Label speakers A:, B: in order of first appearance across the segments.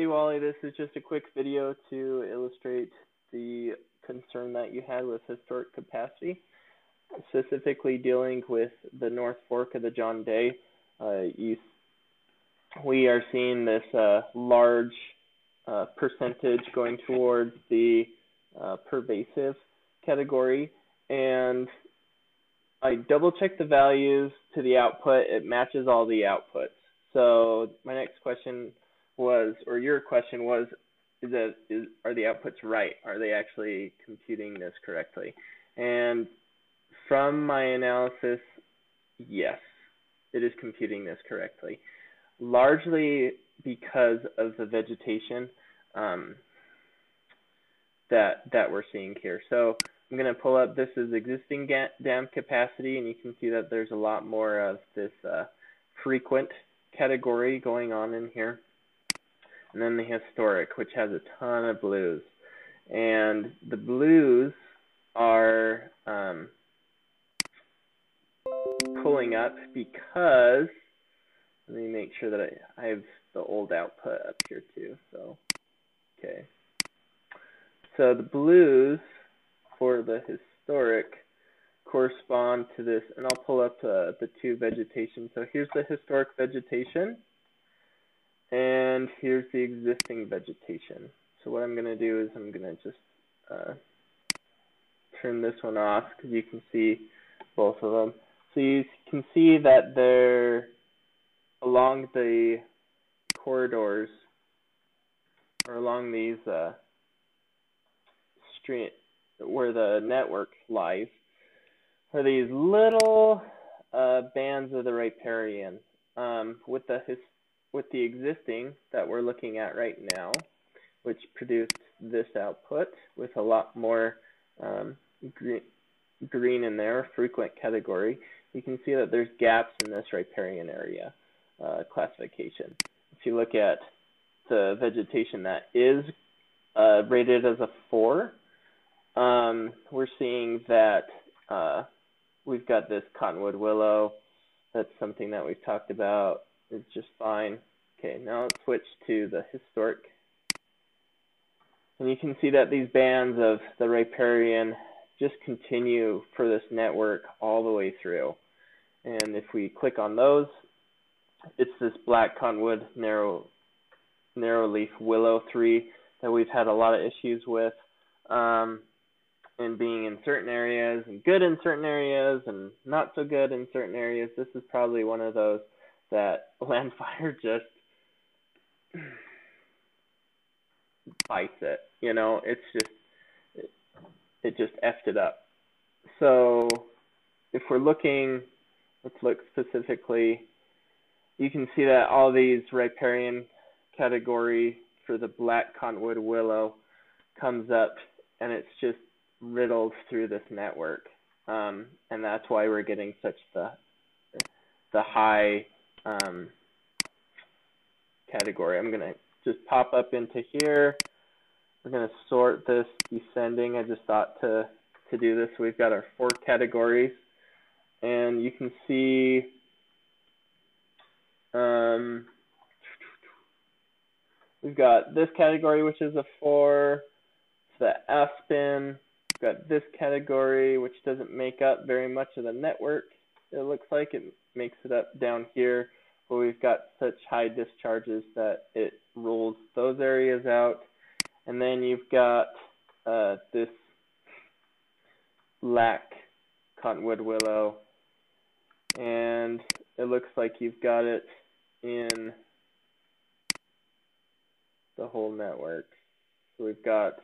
A: Hey Wally, this is just a quick video to illustrate the concern that you had with historic capacity, specifically dealing with the North Fork of the John Day. Uh, you, we are seeing this uh, large uh, percentage going towards the uh, pervasive category, and I double checked the values to the output. It matches all the outputs. So my next question your question was, is that is are the outputs right? Are they actually computing this correctly? And from my analysis, yes, it is computing this correctly, largely because of the vegetation um, that that we're seeing here. So I'm going to pull up this is existing dam capacity, and you can see that there's a lot more of this uh, frequent category going on in here and then the historic, which has a ton of blues. And the blues are um, pulling up because, let me make sure that I, I have the old output up here too. So, okay. So the blues for the historic correspond to this, and I'll pull up uh, the two vegetation. So here's the historic vegetation and here's the existing vegetation. So what I'm going to do is I'm going to just uh, turn this one off because you can see both of them. So you can see that they're along the corridors or along these uh, street where the network lies are these little uh, bands of the riparian. Um, with the his with the existing that we're looking at right now, which produced this output with a lot more um, green, green in there, frequent category, you can see that there's gaps in this riparian area uh, classification. If you look at the vegetation that is uh, rated as a 4, um, we're seeing that uh, we've got this cottonwood willow. That's something that we've talked about is just fine. Okay, now let's switch to the historic. And you can see that these bands of the riparian just continue for this network all the way through. And if we click on those, it's this black cottonwood narrow narrow leaf willow tree that we've had a lot of issues with um, and being in certain areas and good in certain areas and not so good in certain areas. This is probably one of those that LANDFIRE just bites it. You know, it's just it, it just effed it up. So if we're looking, let's look specifically. You can see that all these riparian category for the black cottonwood willow comes up, and it's just riddled through this network, um, and that's why we're getting such the the high um, category. I'm going to just pop up into here. We're going to sort this descending. I just thought to, to do this. We've got our four categories. And you can see um, we've got this category, which is a 4. It's the aspen. We've got this category, which doesn't make up very much of the network. It looks like it makes it up down here where we've got such high discharges that it rules those areas out. And then you've got uh, this black cottonwood willow, and it looks like you've got it in the whole network. So we've got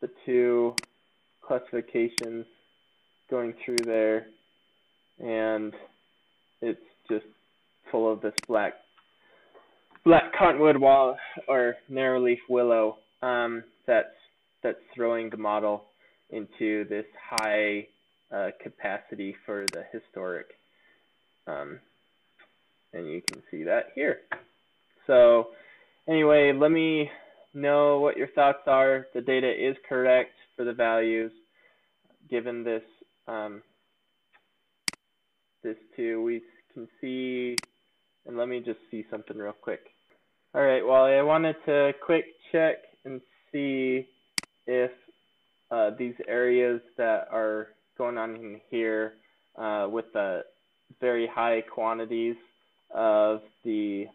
A: the two classifications going through there, and it's just full of this black black cottonwood wall or narrowleaf willow um, that's that's throwing the model into this high uh, capacity for the historic. Um, and you can see that here. So anyway, let me know what your thoughts are. The data is correct for the values given this um, this too. We can see, and let me just see something real quick. All right, well, I wanted to quick check and see if uh, these areas that are going on in here uh, with the very high quantities of the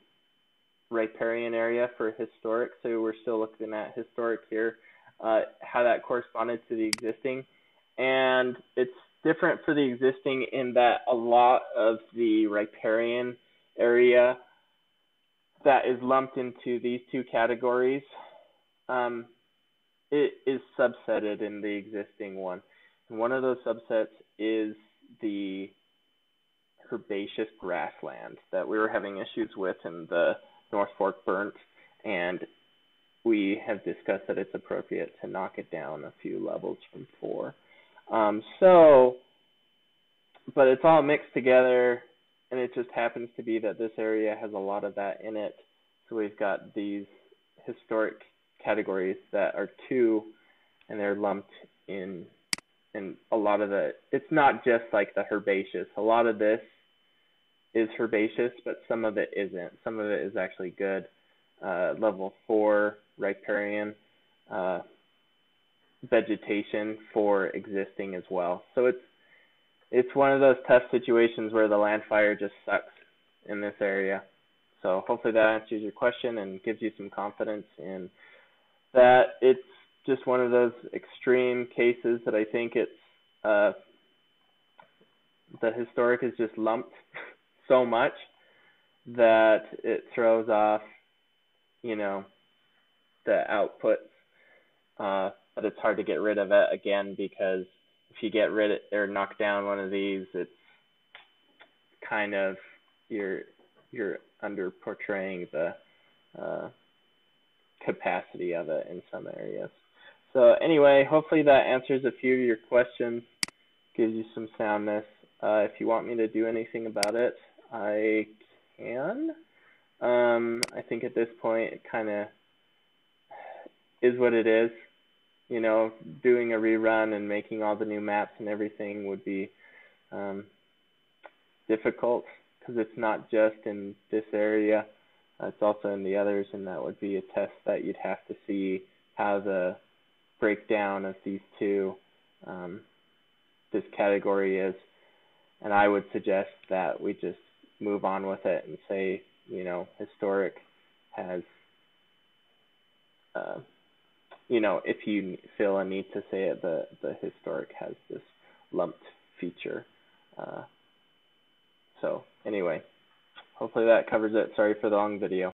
A: riparian area for historic, so we're still looking at historic here, uh, how that corresponded to the existing. And it's different for the existing in that a lot of the riparian area that is lumped into these two categories um, it is subsetted in the existing one. And one of those subsets is the herbaceous grassland that we were having issues with in the North Fork burnt, and we have discussed that it's appropriate to knock it down a few levels from four. Um, so, but it's all mixed together, and it just happens to be that this area has a lot of that in it. So we've got these historic categories that are two, and they're lumped in. And a lot of the, it's not just like the herbaceous. A lot of this is herbaceous, but some of it isn't. Some of it is actually good. Uh, level four riparian uh, vegetation for existing as well. So it's it's one of those tough situations where the LANDFIRE just sucks in this area. So hopefully that answers your question and gives you some confidence in that it's just one of those extreme cases that I think it's uh, the historic is just lumped so much that it throws off, you know, the outputs. Uh, but it's hard to get rid of it again because if you get rid of or knock down one of these, it's kind of you're you're under portraying the uh, capacity of it in some areas. So anyway, hopefully that answers a few of your questions, gives you some soundness. Uh, if you want me to do anything about it, I can. Um, I think at this point it kind of is what it is. You know, doing a rerun and making all the new maps and everything would be um, difficult because it's not just in this area. Uh, it's also in the others, and that would be a test that you'd have to see how the breakdown of these two, um, this category is. And I would suggest that we just move on with it and say, you know, historic has, uh, you know, if you feel a need to say it, the the historic has this lumped feature. Uh, so anyway, hopefully that covers it. Sorry for the long video.